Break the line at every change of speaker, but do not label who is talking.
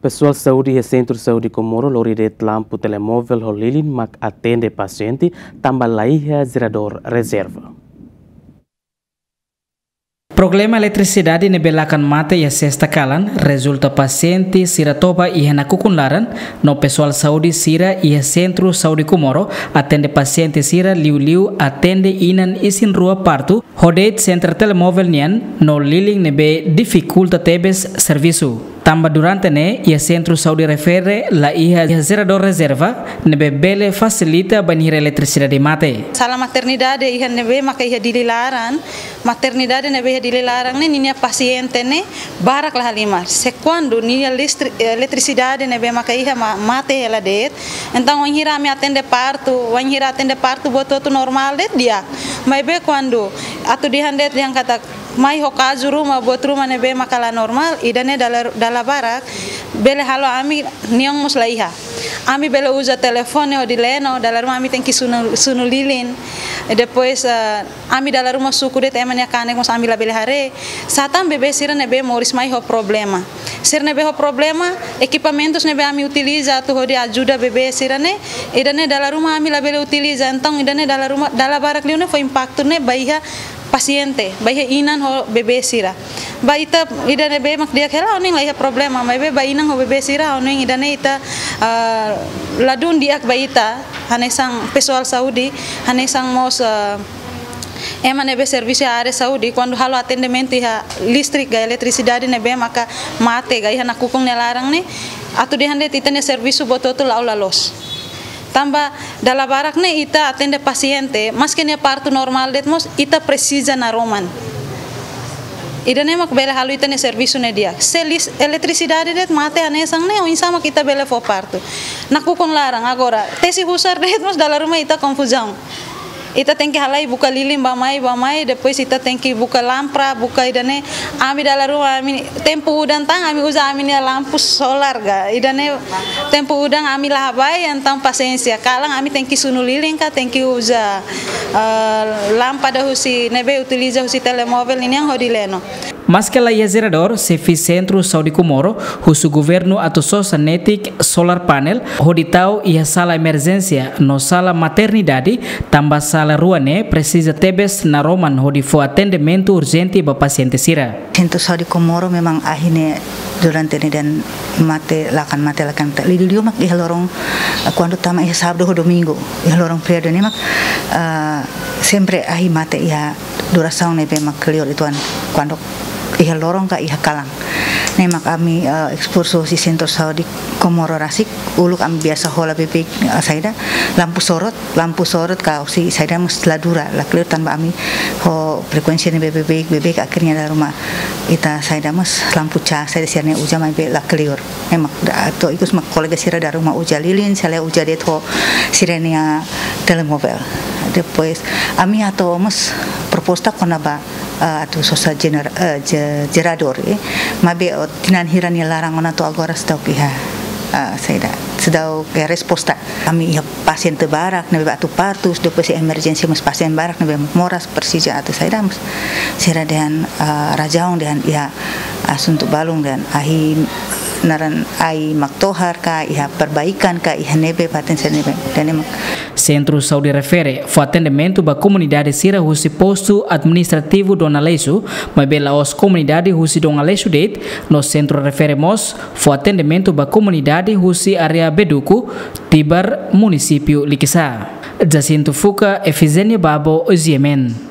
Pessoal saúde e centro saúde Comoro lori de lampu telemóvel holilin mak atende paciente laiha gerador reserva.
Problema eletricidade nebelakan mata e a sexta calan resulta paciente sira toba e na kukunlaran no pessoal saúde sira e a centro saúde Comoro atende paciente sira liu liu atende inan isin rua partu hodet centro telemóvel nian. No liling nebe dificulta tebes serviço Tamba durante ne ia centro saúde refere la ia gerador reserva nebe bele facilita banir eletricidade mate.
Sala maternidade ia nebe maka ia dililaran maternidade nebe ia dililaran ne ninia paciente ne barak lah lima. Se quando ninia eletricidade nebe maka ia mate ela det. Então wanhira me atende parto, wanhira atende parto boto normal det dia. Mas be quando atu dihandet yang kata mai ho kazu rumah buat rumah nebe makala normal idane dalam dalam barak bele halo ami niong mus laiha ami bele usa telefone o dileno dalam rumah ami sunu, sunu lilin e depois uh, ami dalam rumah suku de temanya kane mus ami la bele hare satam bebe sira nebe moris mai ho problema. Sir nebe ho problema equipamentos nebe ami utiliza tu ho de ajuda bebe sira ne idane dalam rumah ami la bele utiliza então idane dalam rumah dalam barak liune foi impacto ne baiha paciente baik inan ho bebe sira. Ba ita ida ne be mak dia kela oning lah problema mai be ba inan ho bebe sira oning ida ne ita uh, ladun dia ba ita hanesang pessoal saúde hanesang mos uh, ema nebe serviço a área saúde quando halo atendimento ya listrik ga eletricidade nebe maka mate ga na kukung ne larang ne atu de hande titane serviço bototul aula los Tambah dalam barak ne ita atende paciente, mas que ne parto normal detmos ita precisa na roman. Ida ne mak bela halu ita ne serviço ne dia. Se eletricidade det mate anesang ne o insama kita bela fo parto. Naku kon larang agora. Tesi husar det mos dalam rumah ita confusão. Ita que halai buka lilin bamai bamai depois ita que buka lampra buka idane ami dalam rumah ami tempo udang tang ami usa ami lampu solar ga. Idane tempo udang ami lah bai tang paciência kalang ami que sunu lilin ka que usa uh, lampada husi nebe utiliza husi telemóvel ini yang hodileno
Mas que la gerador se fez centro Saudi Comoro, o governo atuou sanetic solar panel, hoditau e a sala emergência no sala maternidade, tamba sala ruane precisa tebes na Roman hodi fo atendimento urgente ba paciente sira.
Centro Saudi Comoro memang ahine durante ini dan mate lakan mate lakan lidi liu mak iha lorong quando tama iha sábado ho domingo iha lorong feriado ni mak uh, sempre ahi mate iha duração ne be mak kelior ituan quando iha lorong ka iha kalang. Nema kami uh, ekspurso si sentro saudi komoro rasik ulu kami biasa hola bebek uh, saida lampu sorot lampu sorot kau si saida ladura la clear tanpa kami. Ho frekuensi ni bebek bebek akhirnya dari rumah ita saida mus lampu ca saida siarnya uja mai be la clear emak to ikus mak kolega sira dari rumah uja lilin saya uja det ho sirenia telemobile. Depois ami atau mus proposta konaba uh, atau sosa gener, gerador eh. mabe o tinan hiran ya larang ona to agora uh, saya dah sedau ke resposta kami ya pasien tebarak nabe batu partus depois si emergensi mas pasien barak nabe moras persija atau saya saya dan uh, rajaung dan ya asuntuk balung dan ahi naran ai maktohar ka iha perbaikan ka iha nebe paten senebe dan
Centro Saúde refere o atendimento ba comunidade sira husi posto administrativo Dona Leisu, mas bela os comunidade husi Dona Leisu det, no centro refere mos o atendimento ba comunidade husi area Beduku, Tibar, município Likisa. Jacinto Fuca, Efizenia Babo, Yemen.